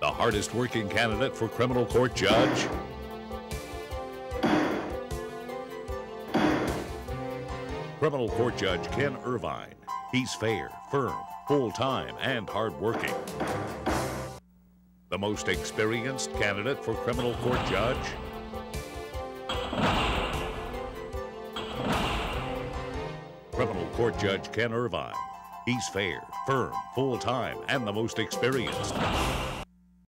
The hardest working candidate for criminal court judge? Criminal court judge Ken Irvine. He's fair, firm, full time, and hard working. The most experienced candidate for criminal court judge? Criminal court judge Ken Irvine. He's fair, firm, full time, and the most experienced.